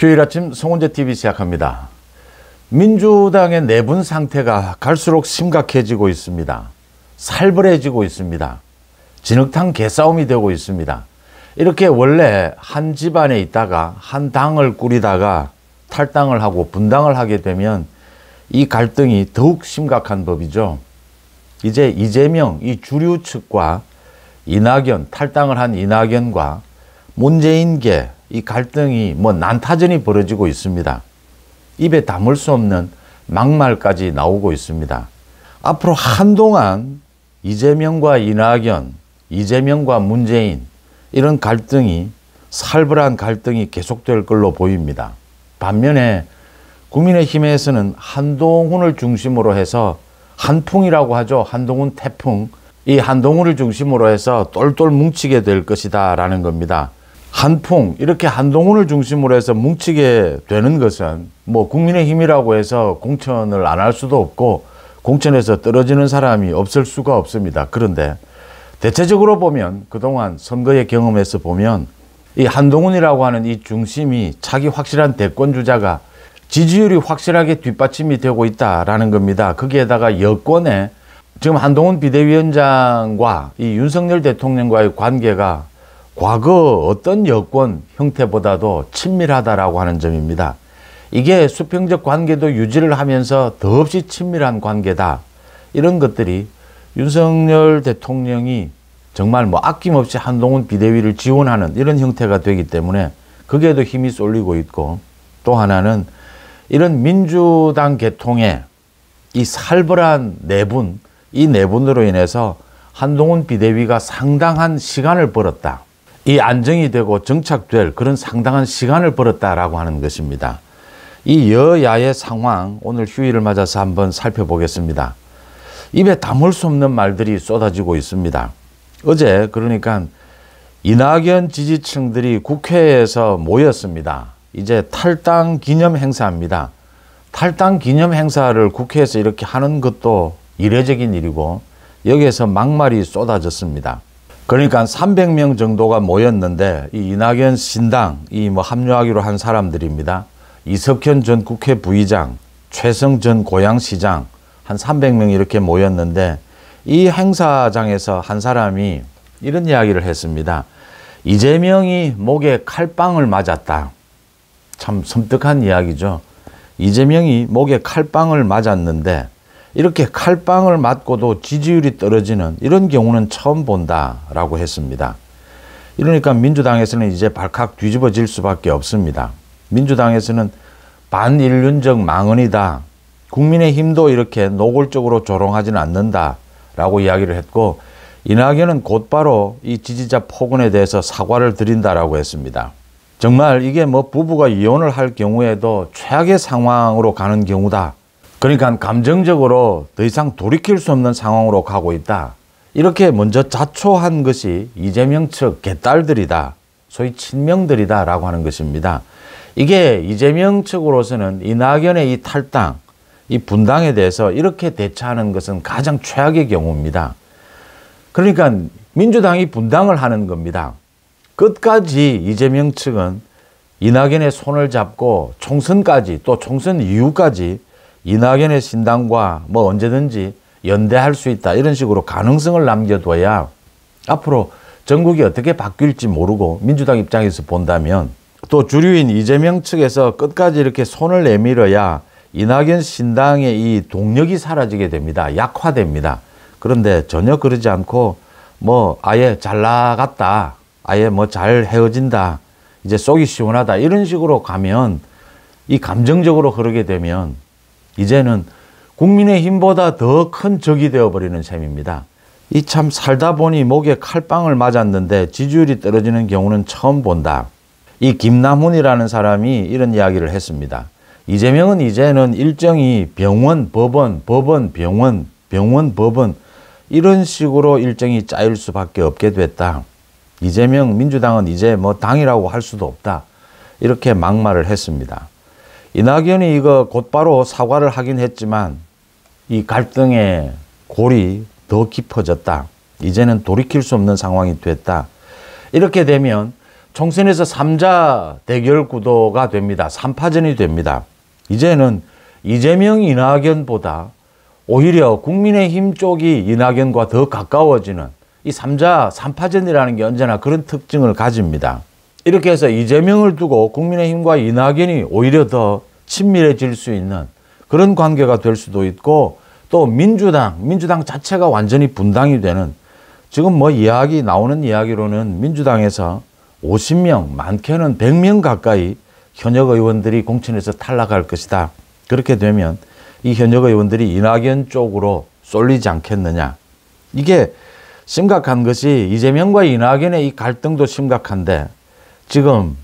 휴일 아침 송은재 TV 시작합니다. 민주당의 내분 상태가 갈수록 심각해지고 있습니다. 살벌해지고 있습니다. 진흙탕 개싸움이 되고 있습니다. 이렇게 원래 한 집안에 있다가 한 당을 꾸리다가 탈당을 하고 분당을 하게 되면 이 갈등이 더욱 심각한 법이죠. 이제 이재명 이 주류 측과 이낙연 탈당을 한 이낙연과 문재인계 이 갈등이 뭐 난타전이 벌어지고 있습니다. 입에 담을 수 없는 막말까지 나오고 있습니다. 앞으로 한동안 이재명과 이낙연, 이재명과 문재인 이런 갈등이 살벌한 갈등이 계속될 걸로 보입니다. 반면에 국민의힘에서는 한동훈을 중심으로 해서 한풍이라고 하죠. 한동훈 태풍. 이 한동훈을 중심으로 해서 똘똘 뭉치게 될 것이다 라는 겁니다. 한풍 이렇게 한동훈을 중심으로 해서 뭉치게 되는 것은 뭐 국민의힘이라고 해서 공천을 안 할 수도 없고 공천에서 떨어지는 사람이 없을 수가 없습니다. 그런데 대체적으로 보면 그동안 선거의 경험에서 보면 이 한동훈이라고 하는 이 중심이 자기 확실한 대권 주자가 지지율이 확실하게 뒷받침이 되고 있다라는 겁니다. 거기에다가 여권에 지금 한동훈 비대위원장과 이 윤석열 대통령과의 관계가 과거 어떤 여권 형태보다도 친밀하다라고 하는 점입니다. 이게 수평적 관계도 유지를 하면서 더없이 친밀한 관계다. 이런 것들이 윤석열 대통령이 정말 뭐 아낌없이 한동훈 비대위를 지원하는 이런 형태가 되기 때문에 거기에도 힘이 쏠리고 있고 또 하나는 이런 민주당 개통의 이 살벌한 내분, 이 내분으로 인해서 한동훈 비대위가 상당한 시간을 벌었다. 이 안정이 되고 정착될 그런 상당한 시간을 벌었다라고 하는 것입니다. 이 여야의 상황 오늘 휴일을 맞아서 한번 살펴보겠습니다. 입에 담을 수 없는 말들이 쏟아지고 있습니다. 어제 그러니까 이낙연 지지층들이 국회에서 모였습니다. 이제 탈당 기념 행사입니다. 탈당 기념 행사를 국회에서 이렇게 하는 것도 이례적인 일이고 여기에서 막말이 쏟아졌습니다. 그러니까 300명 정도가 모였는데 이 이낙연 신당 이 뭐 합류하기로 한 사람들입니다. 이석현 전 국회 부의장, 최성 전 고양시장 한 300명 이렇게 모였는데 이 행사장에서 한 사람이 이런 이야기를 했습니다. 이재명이 목에 칼빵을 맞았다. 참 섬뜩한 이야기죠. 이재명이 목에 칼빵을 맞았는데 이렇게 칼빵을 맞고도 지지율이 떨어지는 이런 경우는 처음 본다라고 했습니다. 이러니까 민주당에서는 이제 발칵 뒤집어질 수밖에 없습니다. 민주당에서는 반인륜적 망언이다. 국민의 힘도 이렇게 노골적으로 조롱하지는 않는다 라고 이야기를 했고 이낙연은 곧바로 이 지지자 폭언에 대해서 사과를 드린다라고 했습니다. 정말 이게 뭐 부부가 이혼을 할 경우에도 최악의 상황으로 가는 경우다. 그러니까 감정적으로 더 이상 돌이킬 수 없는 상황으로 가고 있다. 이렇게 먼저 자초한 것이 이재명 측 개딸들이다. 소위 친명들이다 라고 하는 것입니다. 이게 이재명 측으로서는 이낙연의 이 탈당, 이 분당에 대해서 이렇게 대처하는 것은 가장 최악의 경우입니다. 그러니까 민주당이 분당을 하는 겁니다. 끝까지 이재명 측은 이낙연의 손을 잡고 총선까지 또 총선 이후까지 이낙연의 신당과 뭐 언제든지 연대할 수 있다. 이런 식으로 가능성을 남겨둬야 앞으로 전국이 어떻게 바뀔지 모르고 민주당 입장에서 본다면 또 주류인 이재명 측에서 끝까지 이렇게 손을 내밀어야 이낙연 신당의 이 동력이 사라지게 됩니다. 약화됩니다. 그런데 전혀 그러지 않고 뭐 아예 잘 나갔다. 아예 뭐 잘 헤어진다. 이제 속이 시원하다. 이런 식으로 가면 이 감정적으로 흐르게 되면 이제는 국민의 힘보다 더 큰 적이 되어버리는 셈입니다. 이 참 살다 보니 목에 칼빵을 맞았는데 지지율이 떨어지는 경우는 처음 본다. 이 김남훈이라는 사람이 이런 이야기를 했습니다. 이재명은 이제는 일정이 병원, 법원, 법원, 병원, 병원, 법원 이런 식으로 일정이 짜일 수밖에 없게 됐다. 이재명 민주당은 이제 뭐 당이라고 할 수도 없다. 이렇게 막말을 했습니다. 이낙연이 이거 곧바로 사과를 하긴 했지만 이 갈등의 골이 더 깊어졌다. 이제는 돌이킬 수 없는 상황이 됐다. 이렇게 되면 총선에서 3자 대결 구도가 됩니다. 3파전이 됩니다. 이제는 이재명 이낙연보다 오히려 국민의힘 쪽이 이낙연과 더 가까워지는 이 3자 3파전이라는 게 언제나 그런 특징을 가집니다. 이렇게 해서 이재명을 두고 국민의힘과 이낙연이 오히려 더 친밀해질 수 있는 그런 관계가 될 수도 있고 또 민주당, 민주당 자체가 완전히 분당이 되는 지금 뭐 이야기 나오는 이야기로는 민주당에서 50명, 많게는 100명 가까이 현역 의원들이 공천에서 탈락할 것이다. 그렇게 되면 이 현역 의원들이 이낙연 쪽으로 쏠리지 않겠느냐. 이게 심각한 것이 이재명과 이낙연의 이 갈등도 심각한데 지금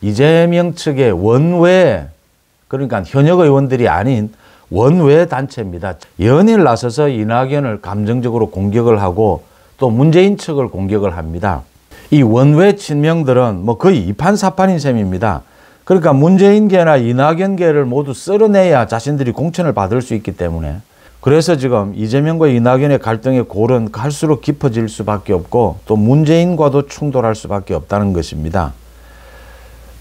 이재명 측의 원외 그러니까 현역 의원들이 아닌 원외 단체입니다. 연일 나서서 이낙연을 감정적으로 공격을 하고 또 문재인 측을 공격을 합니다. 이 원외 친명들은 뭐 거의 이판사판인 셈입니다. 그러니까 문재인계나 이낙연계를 모두 쓸어내야 자신들이 공천을 받을 수 있기 때문에 그래서 지금 이재명과 이낙연의 갈등의 골은 갈수록 깊어질 수밖에 없고 또 문재인과도 충돌할 수밖에 없다는 것입니다.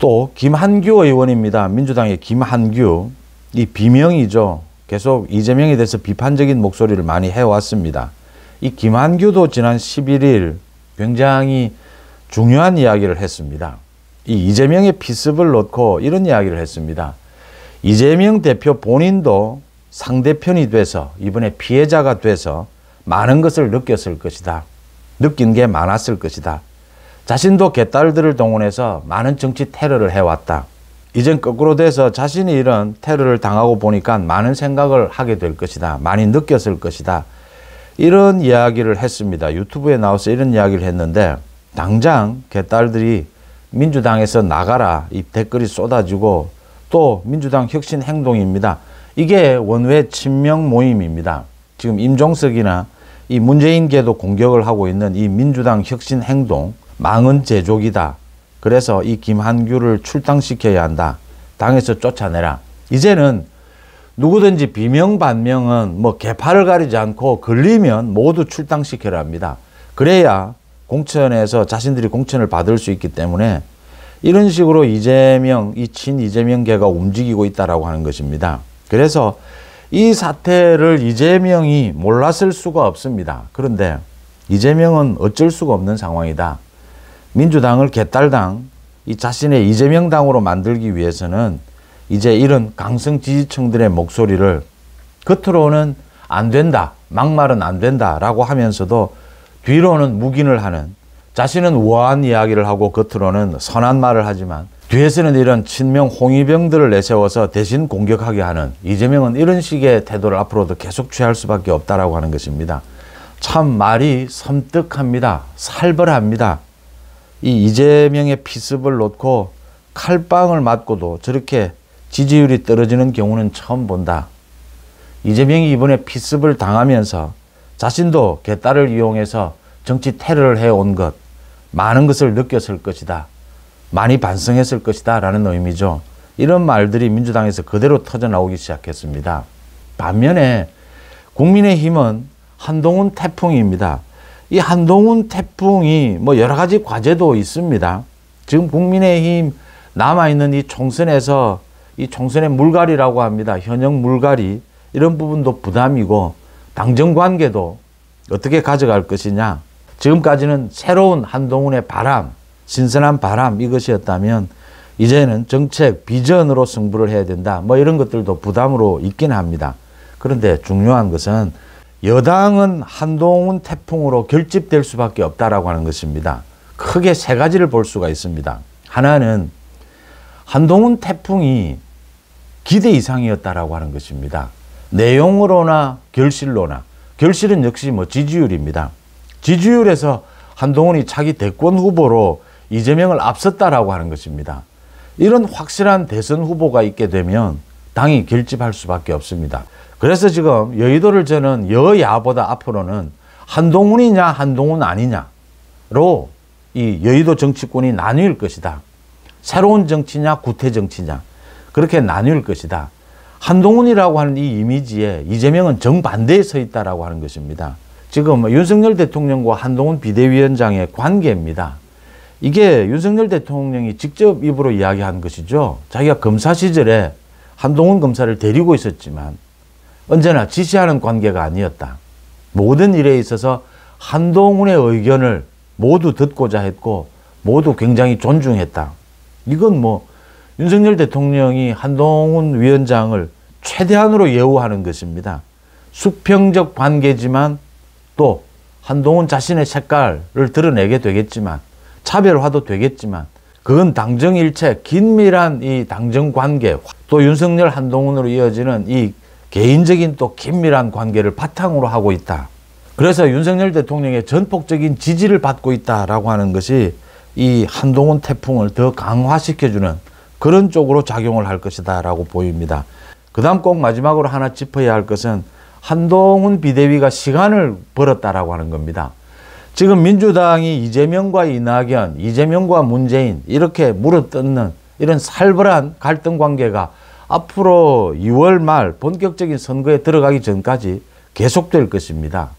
또 김한규 의원입니다. 민주당의 김한규 이 비명이죠. 계속 이재명에 대해서 비판적인 목소리를 많이 해왔습니다. 이 김한규도 지난 11일 굉장히 중요한 이야기를 했습니다. 이 이재명의 피습을 놓고 이런 이야기를 했습니다. 이재명 대표 본인도 상대편이 돼서 이번에 피해자가 돼서 많은 것을 느꼈을 것이다. 느낀 게 많았을 것이다. 자신도 개딸들을 동원해서 많은 정치 테러를 해왔다. 이젠 거꾸로 돼서 자신이 이런 테러를 당하고 보니까 많은 생각을 하게 될 것이다. 많이 느꼈을 것이다. 이런 이야기를 했습니다. 유튜브에 나와서 이런 이야기를 했는데 당장 개딸들이 민주당에서 나가라 이 댓글이 쏟아지고 또 민주당 혁신 행동입니다. 이게 원외 친명 모임입니다. 지금 임종석이나 이 문재인계도 공격을 하고 있는 이 민주당 혁신 행동 망은 제족이다. 그래서 이 김한규를 출당시켜야 한다. 당에서 쫓아내라. 이제는 누구든지 비명 반명은 뭐 개파를 가리지 않고 걸리면 모두 출당시켜라 합니다. 그래야 공천에서 자신들이 공천을 받을 수 있기 때문에 이런 식으로 이재명, 이 친 이재명계가 움직이고 있다라고 하는 것입니다. 그래서 이 사태를 이재명이 몰랐을 수가 없습니다. 그런데 이재명은 어쩔 수가 없는 상황이다. 민주당을 개딸당, 이 자신의 이재명 당으로 만들기 위해서는 이제 이런 강성 지지층들의 목소리를 겉으로는 안 된다, 막말은 안 된다라고 하면서도 뒤로는 묵인을 하는 자신은 우아한 이야기를 하고 겉으로는 선한 말을 하지만 뒤에서는 이런 친명 홍위병들을 내세워서 대신 공격하게 하는 이재명은 이런 식의 태도를 앞으로도 계속 취할 수밖에 없다라고 하는 것입니다. 참 말이 섬뜩합니다. 살벌합니다. 이 이재명의 피습을 놓고 칼빵을 맞고도 저렇게 지지율이 떨어지는 경우는 처음 본다. 이재명이 이번에 피습을 당하면서 자신도 개딸을 이용해서 정치 테러를 해온 것, 많은 것을 느꼈을 것이다. 많이 반성했을 것이다. 라는 의미죠. 이런 말들이 민주당에서 그대로 터져 나오기 시작했습니다. 반면에 국민의힘은 한동훈 태풍입니다. 이 한동훈 태풍이 뭐 여러 가지 과제도 있습니다. 지금 국민의힘 남아있는 이 총선에서 이 총선의 물갈이라고 합니다. 현역 물갈이 이런 부분도 부담이고 당정 관계도 어떻게 가져갈 것이냐. 지금까지는 새로운 한동훈의 바람, 신선한 바람 이것이었다면 이제는 정책 비전으로 승부를 해야 된다. 뭐 이런 것들도 부담으로 있긴 합니다. 그런데 중요한 것은 여당은 한동훈 태풍으로 결집될 수밖에 없다라고 하는 것입니다. 크게 세 가지를 볼 수가 있습니다. 하나는 한동훈 태풍이 기대 이상이었다라고 하는 것입니다. 내용으로나 결실로나 결실은 역시 뭐 지지율입니다. 지지율에서 한동훈이 차기 대권 후보로 이재명을 앞섰다라고 하는 것입니다. 이런 확실한 대선 후보가 있게 되면 당이 결집할 수밖에 없습니다. 그래서 지금 여의도를 저는 여야보다 앞으로는 한동훈이냐 한동훈 아니냐로 이 여의도 정치권이 나뉠 것이다. 새로운 정치냐 구태 정치냐 그렇게 나뉠 것이다. 한동훈이라고 하는 이 이미지에 이재명은 정반대에 서 있다라고 하는 것입니다. 지금 윤석열 대통령과 한동훈 비대위원장의 관계입니다. 이게 윤석열 대통령이 직접 입으로 이야기한 것이죠. 자기가 검사 시절에 한동훈 검사를 데리고 있었지만 언제나 지시하는 관계가 아니었다. 모든 일에 있어서 한동훈의 의견을 모두 듣고자 했고 모두 굉장히 존중했다. 이건 뭐 윤석열 대통령이 한동훈 위원장을 최대한으로 예우하는 것입니다. 수평적 관계지만 또 한동훈 자신의 색깔을 드러내게 되겠지만 차별화도 되겠지만 그건 당정일체 긴밀한 이 당정 관계 또 윤석열 한동훈으로 이어지는 이 개인적인 또 긴밀한 관계를 바탕으로 하고 있다. 그래서 윤석열 대통령의 전폭적인 지지를 받고 있다라고 하는 것이 이 한동훈 태풍을 더 강화시켜주는 그런 쪽으로 작용을 할 것이다라고 보입니다. 그 다음 꼭 마지막으로 하나 짚어야 할 것은 한동훈 비대위가 시간을 벌었다라고 하는 겁니다. 지금 민주당이 이재명과 이낙연, 이재명과 문재인 이렇게 물어뜯는 이런 살벌한 갈등 관계가 앞으로 2월 말 본격적인 선거에 들어가기 전까지 계속될 것입니다.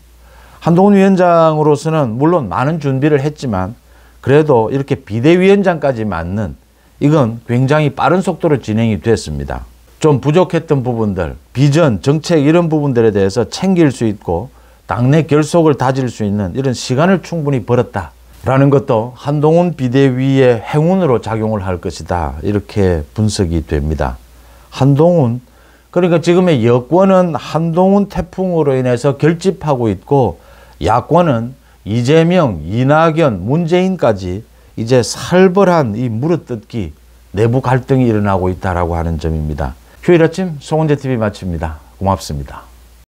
한동훈 위원장으로서는 물론 많은 준비를 했지만 그래도 이렇게 비대위원장까지 맡는 이건 굉장히 빠른 속도로 진행이 됐습니다. 좀 부족했던 부분들, 비전, 정책 이런 부분들에 대해서 챙길 수 있고 당내 결속을 다질 수 있는 이런 시간을 충분히 벌었다. 라는 것도 한동훈 비대위의 행운으로 작용을 할 것이다. 이렇게 분석이 됩니다. 한동훈, 그러니까 지금의 여권은 한동훈 태풍으로 인해서 결집하고 있고 야권은 이재명, 이낙연, 문재인까지 이제 살벌한 이 물어뜯기 내부 갈등이 일어나고 있다라고 하는 점입니다. 휴일 아침 송원재 TV 마칩니다. 고맙습니다.